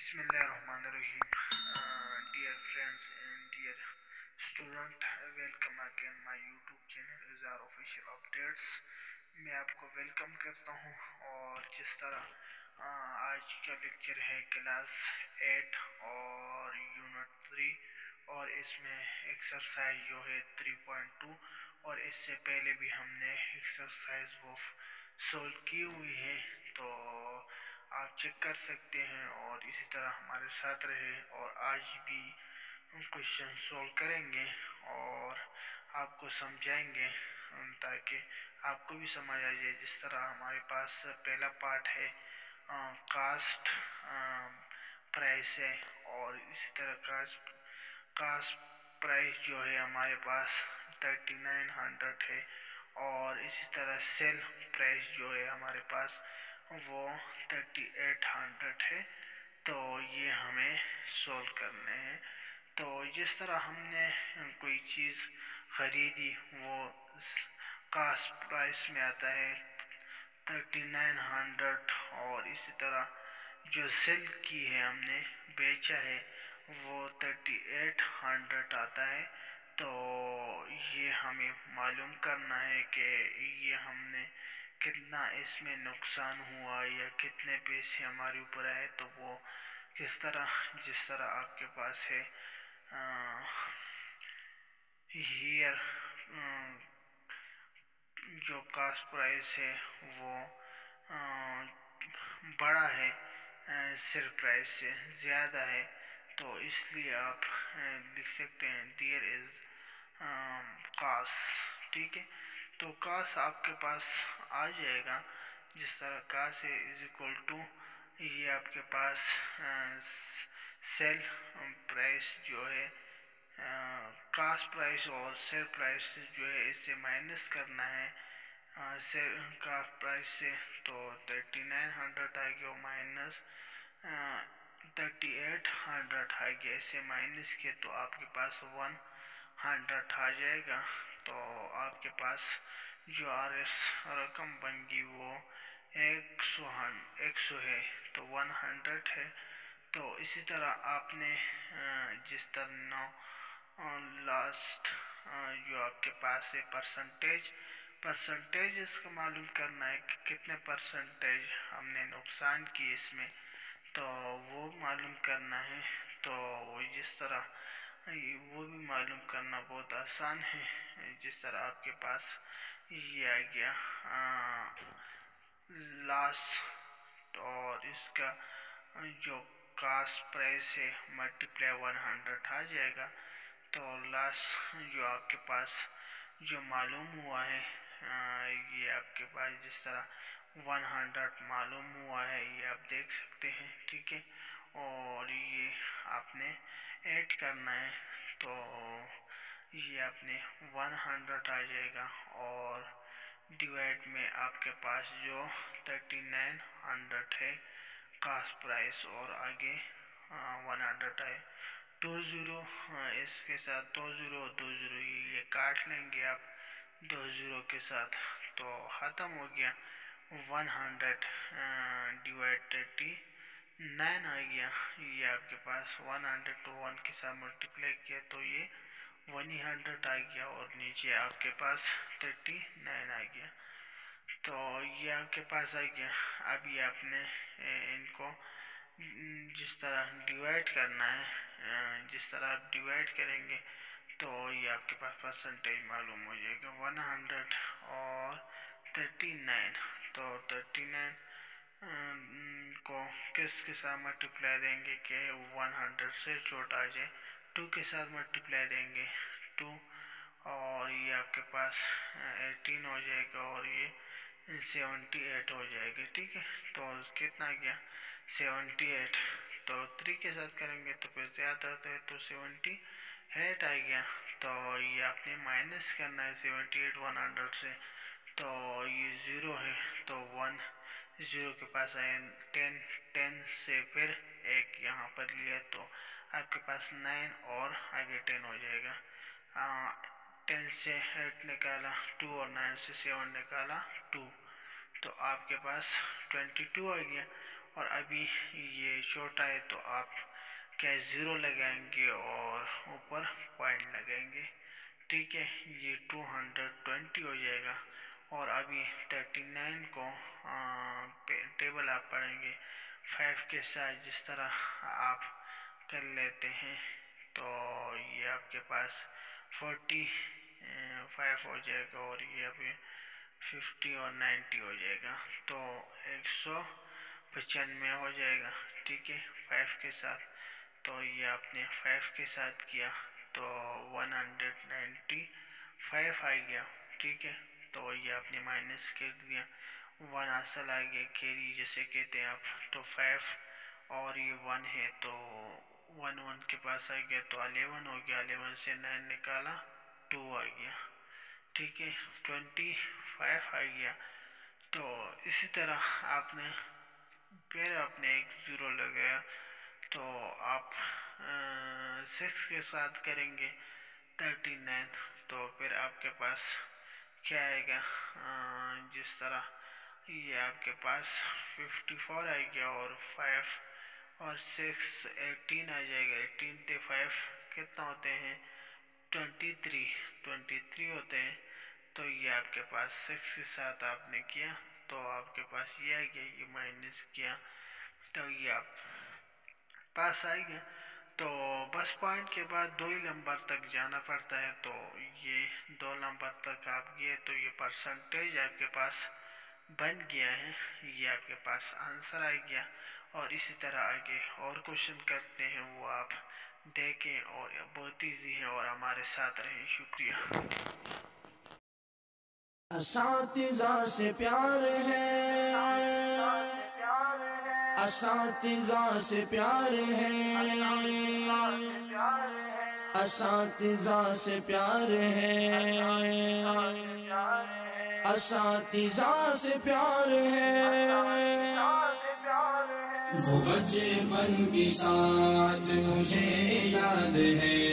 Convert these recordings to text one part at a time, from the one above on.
Uh, dear friends and dear student, welcome again my YouTube channel is our official updates. मैं आपको welcome करता हूँ और जिस तरह uh, आज का लेक्चर है क्लास एट और यूनिट थ्री और इसमें एक्सरसाइज जो है थ्री पॉइंट टू और इससे पहले भी हमने एक्सरसाइज वो सोल्व की हुई है तो आप चेक कर सकते हैं और इसी तरह हमारे साथ रहे और आज भी क्वेश्चन सोल्व करेंगे और आपको समझाएँगे ताकि आपको भी समझ आ जाए जिस तरह हमारे पास पहला पार्ट है आ, कास्ट प्राइस है और इसी तरह कास्ट कास्ट प्राइस जो है हमारे पास थर्टी नाइन हंड्रेड है और इसी तरह सेल प्राइस जो है हमारे पास वो थर्टी एट हंड्रेड है। तो ये हमें सोल्व करने हैं। तो जिस तरह हमने कोई चीज़ ख़रीदी, वो कास्ट प्राइस में आता है थर्टी नाइन हंड्रेड और इसी तरह जो सेल की है हमने बेचा है, वो थर्टी एट हंड्रेड आता है। तो ये हमें मालूम करना है कि ये हमने कितना इसमें नुकसान हुआ या कितने पैसे हमारे ऊपर आए तो वो किस तरह जिस तरह आपके पास है हीयर जो कास्ट प्राइस है वो आ, बड़ा है सिर प्राइस से ज़्यादा है तो इसलिए आप लिख सकते हैं दियर इज़ कास्ट ठीक है? तो कास आपके पास आ जाएगा। जिस तरह का है इज़ इक्वल टू ये आपके पास सेल प्राइस जो है कास्ट प्राइस और सेल प्राइस जो है, इसे माइनस करना है। सेल क्राफ्ट प्राइस से तो थर्टी नाइन हंड्रेड आ गया माइनस थर्टी एट हंड्रेड आ गया। इसे माइनस किया तो आपके पास वन हंड्रेड आ जाएगा। तो आपके पास जो आर एस रकम बन गई वो एक सौ एक सौ है तो वन हंड्रेड है। तो इसी तरह आपने जिस तरह नौ लास्ट जो आपके पास है परसेंटेज परसेंटेज इसका मालूम करना है कि कितने परसेंटेज हमने नुकसान किए इसमें। तो वो मालूम करना है तो जिस तरह वो भी मालूम करना बहुत आसान है, जिस तरह आपके पास ये आ गया। लास्ट और इसका जो कास्ट प्राइस है मल्टीप्लाई वन हंड्रेड आ जाएगा। तो लास्ट जो आपके पास जो मालूम हुआ है आ, ये आपके पास जिस तरह वन हंड्रेड मालूम हुआ है ये आप देख सकते हैं ठीक है? और ये आपने ऐड करना है तो ये आपने 100 आ जाएगा और डिवाइड में आपके पास जो 3900 है, कास्ट प्राइस और आगे वन हंड्रेड है टू ज़ीरो इसके साथ दो ज़ीरो दो ज़ीरो, ये काट लेंगे आप दो ज़ीरो के साथ तो ख़त्म हो गया। One hundred divide thirty nine आ गया। ये आपके पास वन हंड्रेड टू वन के साथ मल्टीप्लाई किया तो ये वन हंड्रेड आ गया और नीचे आपके पास थर्टी नाइन आ गया। तो ये आपके पास आ गया। अभी आपने इनको, जिस तरह डिवाइड करना है जिस तरह आप डिवाइड करेंगे तो ये आपके पास परसेंटेज मालूम हो जाएगा। वन हंड्रेड और थर्टी नाइन। तो थर्टी नाइन को किस के साथ मल्टीप्लाई देंगे कि वन हंड्रेड से छोटा आ जाए? टू के साथ मल्टीप्लाई देंगे। टू और ये आपके पास एटीन हो जाएगा और ये सेवेंटी एट हो जाएगी, ठीक है? तो कितना गया? सेवेंटी एट तो थ्री के साथ करेंगे तो फिर ज़्यादा आता है तो सेवेंटी एट आ गया। तो ये आपने माइनस करना है सेवेंटी एट वन हंड्रेड से। तो ये ज़ीरो है तो वन ज़ीरो के पास आए टेन टेन से फिर एक यहाँ पर लिया तो आपके पास नाइन और आगे टेन हो जाएगा। टेन से एट निकाला टू और नाइन से सेवन निकाला टू तो आपके पास ट्वेंटी टू आ गया और अभी ये छोटा है तो आप क्या ज़ीरो लगाएँगे और ऊपर पॉइंट लगाएँगे। ठीक है ये टू हंड्रेड ट्वेंटी हो जाएगा और अभी थर्टी नाइन को आ, टेबल आप पढ़ेंगे। फाइव के साथ जिस तरह आप कर लेते हैं तो ये आपके पास फोर्टी फाइव हो जाएगा और ये अभी फिफ्टी और नाइन्टी हो जाएगा तो एक सौ पचानवे हो जाएगा, ठीक है, फाइव के साथ। तो ये आपने फाइव के साथ किया तो वन हंड्रेड नाइन्टी फाइव आ गया, ठीक है तो ये आपने माइनस कर दिया। वन असल आ गया कैरी जैसे कहते हैं आप तो फाइव और ये वन है तो वन वन के पास आ गया तो अलेवन हो गया अलेवन से नाइन निकाला टू आ गया। ठीक है ट्वेंटी फाइव आ गया। तो इसी तरह आपने, फिर आपने एक ज़ीरो लगाया। तो आप सिक्स के साथ करेंगे थर्टी नाइन तो फिर आपके पास क्या आएगा? जिस तरह ये आपके पास फिफ्टी फोर आएगा और फाइव और सिक्स एटीन आ जाएगा। एटीन से फाइव कितना होते हैं? ट्वेंटी थ्री ट्वेंटी थ्री होते हैं। तो ये आपके पास सिक्स के साथ आपने किया। तो आपके पास ये आ गया, ये माइनस किया। तो ये आप पास आ गया। तो बस पॉइंट के बाद दो ही नंबर तक जाना पड़ता है। तो ये दो नंबर तक आप गए तो ये परसेंटेज आपके पास बन गया है। ये आपके पास आंसर आ गया। और इसी तरह आगे और क्वेश्चन करते हैं वो आप। देखें और बहुत ईजी है और हमारे साथ रहें। शुक्रिया। से प्यार है। असातिजा से प्यार है। असातिजा से प्यार है। असातिजा से प्यार है। वो बचपन की साथ मुझे याद है।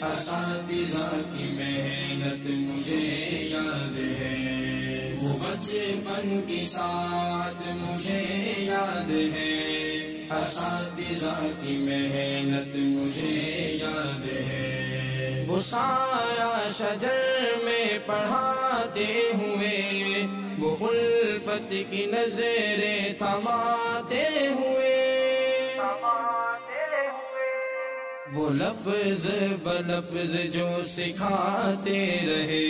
असातिजा की मेहनत मुझे याद है। वो बचपन की साथ मुझे याद है। असातिजा की मेहनत मुझे याद है। वो साया शजर में पढ़ाते हुए वो उल्फत की नज़रें थमाते हुए। वो लफ्ज बलफ्ज जो सिखाते रहे।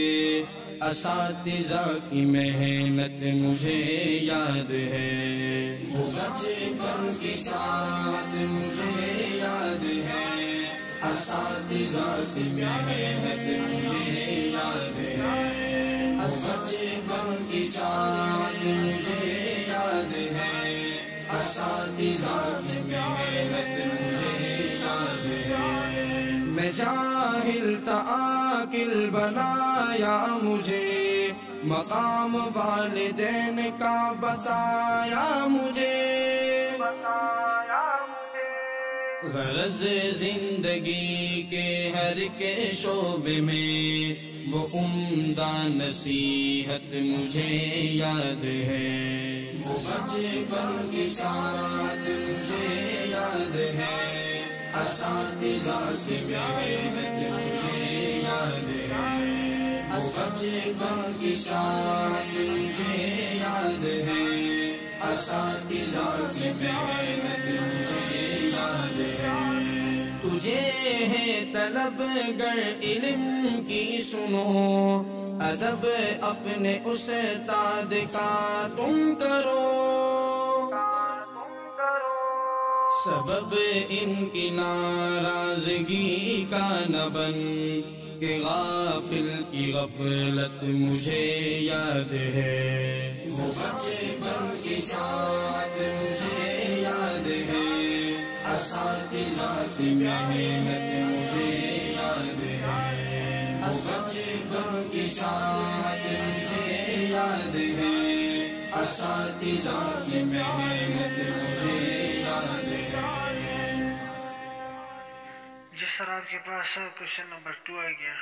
असातिजा की मेहनत मुझे याद है। वो बचपन के साथ मुझे याद है। असातिजा से मेहनत मुझे बचपन के साथ याद है मुझे याद है मैं जाहिल बनाया मुझे, मकाम वालिदैन का बताया मुझे। गरज ज़िंदगी के हर के शोबे में वो उम्दा नसीहत मुझे याद है। वो बचपन के साथ मुझे याद है। असातिजा से मेहनत मुझे याद है। बचपन की शान मुझे याद है। असातिजा से मेहनत तुझे है तलब गर इल्म की सुनो। अदब अपने उस ताद का तुम करो। सबब इनकी नाराज़गी का न बन के गाफिल की गफलत मुझे याद है। वो बचपन के साथ मुझे से मुझे याद है बचपन के साथ मुझे याद है मुझे याद है जिस तरह आपके पास क्वेश्चन नंबर टू आ गया।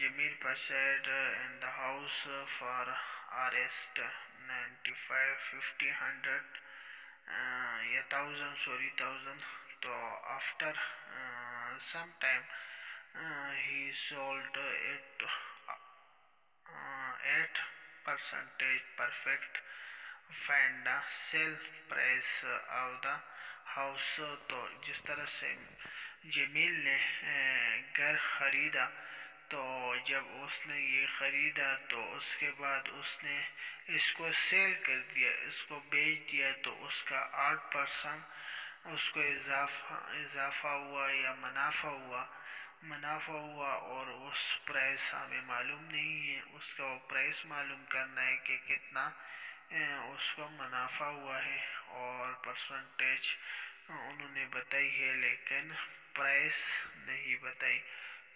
जमीर percent in the house for arrest 95 50 100 या थाउज़ेंड तो after some time he sold it at percentage profit find the sell price of the house तो जिस तरह से जमील ने घर खरीदा तो जब उसने ये ख़रीदा तो उसके बाद उसने इसको सेल कर दिया, इसको बेच दिया तो उसका आठ परसेंट उसको इजाफा इजाफा हुआ या मुनाफा हुआ मुनाफा हुआ और उस प्राइस हमें मालूम नहीं है। उसका वो प्राइस मालूम करना है कि कितना उसको मुनाफा हुआ है और परसेंटेज उन्होंने बताई है, लेकिन प्राइस नहीं बताई।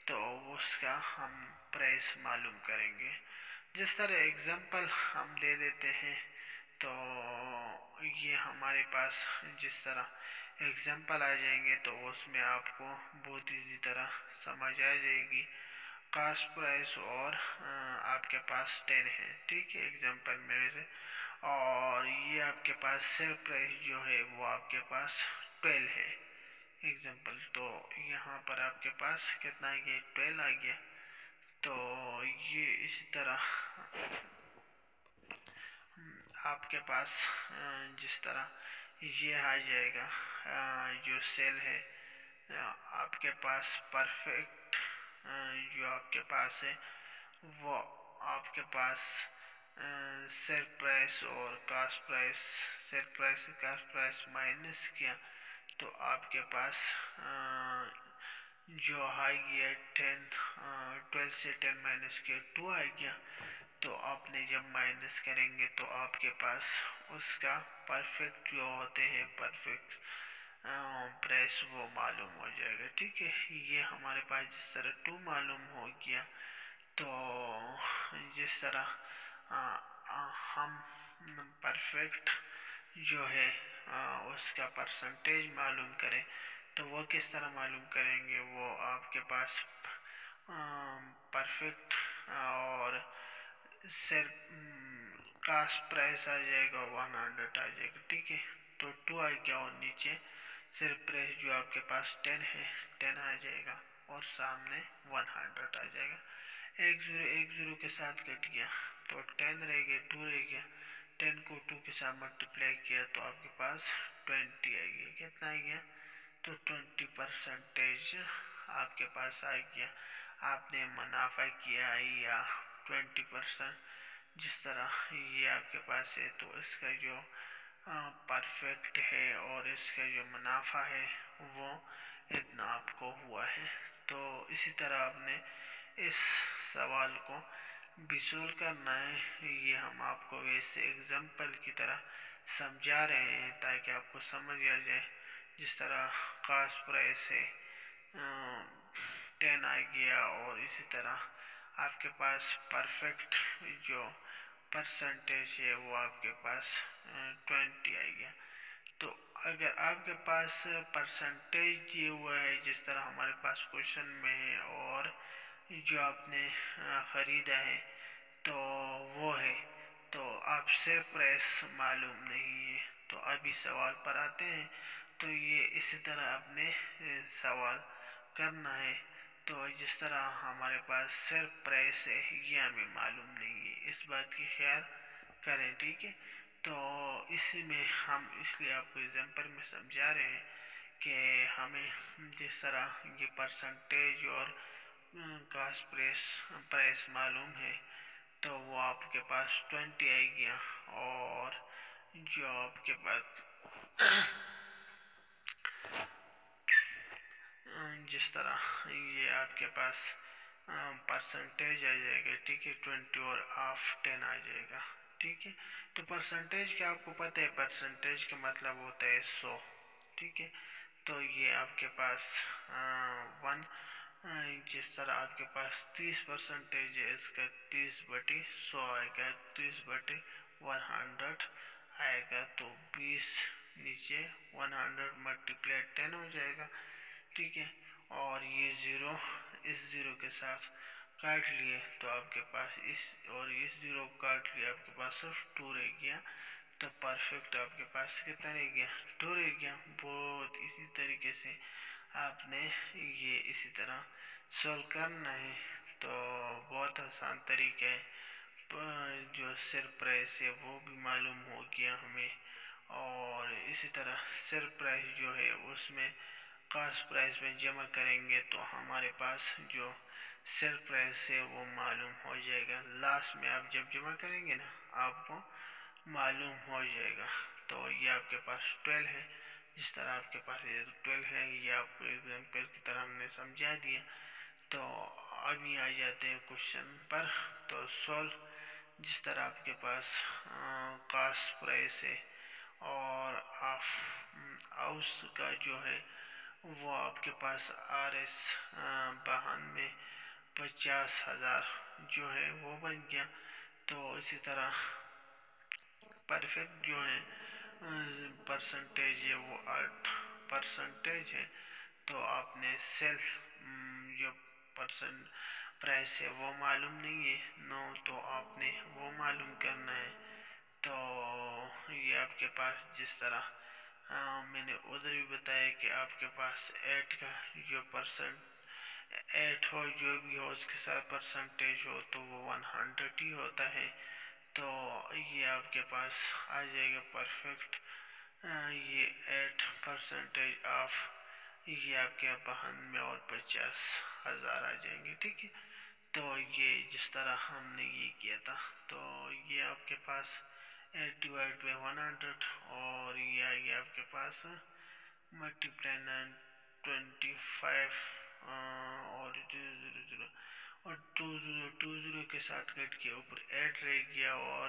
तो उसका हम प्राइस मालूम करेंगे। जिस तरह एग्जांपल हम दे देते हैं तो ये हमारे पास जिस तरह एग्जांपल आ जाएँगे तो उसमें आपको बहुत ईजी तरह समझ आ जाएगी। कास्ट प्राइस और आपके पास टेन है, ठीक है? एग्जांपल मेरे। और ये आपके पास सेल प्राइस जो है, वो आपके पास ट्वेल्व है। एग्जांपल तो यहाँ पर आपके पास कितना आ गया? ट्वेल्व आ गया। तो ये इसी तरह आपके पास जिस तरह ये आ जाएगा। जो सेल है आपके पास परफेक्ट जो आपके पास है, वो आपके पास सेल प्राइस और cost price, sell price, cost price minus किया तो आपके पास जो आ गया टेन ट्वेल्व से टेन माइनस किया, टू आ गया तो आपने जब माइनस करेंगे तो आपके पास उसका परफेक्ट जो होते हैं, परफेक्ट प्राइस वो मालूम हो जाएगा ठीक है? ये हमारे पास जिस तरह टू मालूम हो गया तो जिस तरह आ, आ, हम परफेक्ट जो है आ, उसका परसेंटेज मालूम करें तो वो किस तरह मालूम करेंगे? वो आपके पास परफेक्ट और सिर्फ़ कास्ट प्राइस आ जाएगा वन हंड्रेड आ जाएगा ठीक है? तो टू आ गया और नीचे सिर्फ़ प्रेस जो आपके पास टेन है टेन आ जाएगा और सामने वन हंड्रेड आ जाएगा। एक ज़ीरो एक ज़ीरो के साथ कट गया तो टेन रह गया टू रह गया। टेन को टू के साथ मल्टीप्लाई किया तो आपके पास ट्वेंटी आ गया। कितना आ गया? तो ट्वेंटी परसेंटेज आपके पास आ गया। आपने मुनाफा किया या ट्वेंटी परसेंट जिस तरह ये आपके पास है तो इसका जो परफेक्ट है और इसका जो मुनाफा है, वो इतना आपको हुआ है। तो इसी तरह आपने इस सवाल को विजुअल करना है। ये हम आपको वैसे एग्ज़ाम्पल की तरह समझा रहे हैं ताकि आपको समझ आ जाए। जिस तरह खास प्राइस है टेन आ गया और इसी तरह आपके पास परफेक्ट जो परसेंटेज है वो आपके पास ट्वेंटी आ गया तो अगर आपके पास परसेंटेज दिए हुआ है, जिस तरह हमारे पास क्वेश्चन में है और जो आपने ख़रीदा है तो वो है। तो आपसे प्राइस मालूम नहीं है। तो अभी सवाल पर आते हैं। तो ये इसी तरह आपने सवाल करना है। तो जिस तरह हमारे पास सिर्फ़ प्राइस है, ये हमें मालूम नहीं है। इस बात की ख्याल करें, ठीक है? तो इसमें हम इसलिए आपको एग्ज़ाम्पल में समझा रहे हैं कि हमें जिस तरह ये परसेंटेज और कास्ट प्राइस प्राइस मालूम है तो वो आपके पास ट्वेंटी आएगी और जो आपके पास जिस तरह, ये आपके पास परसेंटेज आ जाएगा, ठीक है? ट्वेंटी और हाफ़ टेन आ जाएगा, ठीक है? तो परसेंटेज का आपको पता है? परसेंटेज का मतलब होता है सौ, ठीक है? तो ये आपके पास वन जिस तरह आपके पास तीस परसेंटेज है, इसका तीस बटी सौ आएगा, तीस बटी वन हंड्रेड आएगा तो बीस नीचे वन हंड्रेड मल्टीप्लाई टेन हो जाएगा ठीक है। और ये ज़ीरो इस ज़ीरो के साथ काट लिए तो आपके पास इस, और इस ज़ीरो काट लिए आपके पास सिर्फ़ टू रह गया। तो परफेक्ट आपके पास कितना रह गया? टू रह गया। बहुत इसी तरीके से आपने ये इसी तरह सोल्व करना है। तो बहुत आसान तरीका है। जो सिर प्राइस है वो भी मालूम हो गया हमें। और इसी तरह सिर प्राइस जो है उसमें कास्ट प्राइस में जमा करेंगे तो हमारे पास जो सेल प्राइस है वो मालूम हो जाएगा। लास्ट में आप जब जमा करेंगे ना, आपको मालूम हो जाएगा। तो ये आपके पास ट्वेल्व है। जिस तरह आपके पास ये ट्वेल्व है, ये आपको एग्ज़ाम्पल की तरह हमने समझा दिया। तो अभी आ जाते हैं क्वेश्चन पर। तो सोल्व जिस तरह आपके पास कास्ट प्राइस है और ऑफ़ का जो है वो आपके पास आर एस वाहन में पचास हज़ार जो है वो बन गया। तो इसी तरह परफेक्ट जो है परसेंटेज है वो आठ परसेंटेज है। तो आपने सेल्फ जो परसेंट प्राइस है वो मालूम नहीं है। नो तो आपने वो मालूम करना है। तो ये आपके पास जिस तरह आ, मैंने उधर भी बताया कि आपके पास एट का जो परसेंट एट हो जो भी हो उसके साथ परसेंटेज हो तो वो वन हंड्रेड ही होता है। तो ये आपके पास आ जाएगा परफेक्ट ये एट परसेंटेज ऑफ़ ये आपके बहन में और पचास हज़ार आ जाएँगे ठीक है? तो ये जिस तरह हमने ये किया था तो ये आपके पास eight divide by one hundred और ये आ गया आपके पास मल्टीप्लाई नाइन ट्वेंटी फाइव और ज़ीरो ज़ीरो ज़ीरो और टू ज़ीरो टू ज़ीरो के साथ कट के ऊपर एट रह गया और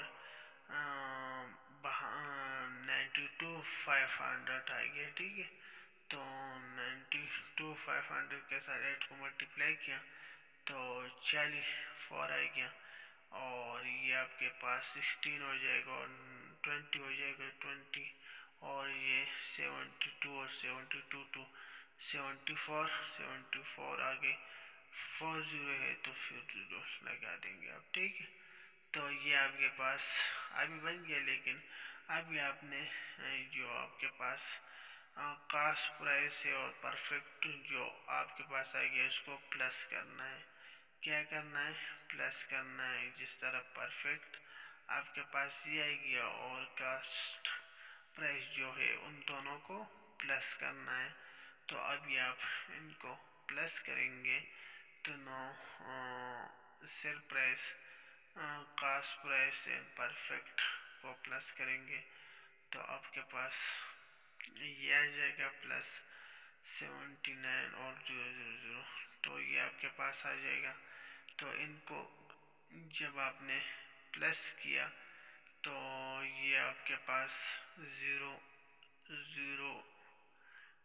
नाइन्टी टू फाइव हंड्रेड आ गया, ठीक है? तो नाइन्टी टू फाइव हंड्रेड के साथ एट को मल्टीप्लाई किया तो चालीस फोर आ गया। और ये आपके पास सिक्सटीन हो जाएगा और ट्वेंटी हो जाएगा ट्वेंटी और ये सेवेंटी टू और seventy two two seventy four seventy four आगे फोर ज़ीरो है तो फिर ज़ीरो लगा देंगे आप, ठीक है? तो ये आपके पास अभी बन गया लेकिन अभी आपने जो आपके पास कास्ट प्राइस है और परफेक्ट जो आपके पास आ गया उसको प्लस करना है। क्या करना है? प्लस करना है, जिस तरह परफेक्ट आपके पास ये आएगी और कास्ट प्राइस जो है, उन दोनों को प्लस करना है। तो अभी आप इनको प्लस करेंगे तो no sell price cost price and profit को प्लस करेंगे। तो आपके पास ये आ जाएगा प्लस सेवेंटी नाइन और ज़ीरो ज़ीरो ज़ीरो तो ये आपके पास आ जाएगा। तो इनको, जब आपने प्लस किया तो ये आपके पास ज़ीरो ज़ीरो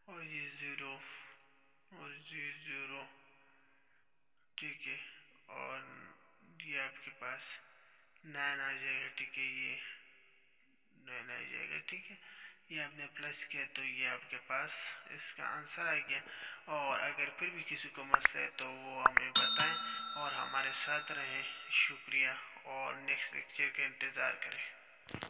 और ये ज़ीरो और ये ज़ीरो ठीक है, और ये आपके पास नाइन आ जाएगा, ठीक है, ये नाइन आ जाएगा, ठीक है। ये आपने प्लस किया तो ये आपके पास इसका आंसर आ गया। और अगर फिर भी किसी को मसला है तो वो हमें बताएँ और हमारे साथ रहें। शुक्रिया और नेक्स्ट लेक्चर का इंतज़ार करें।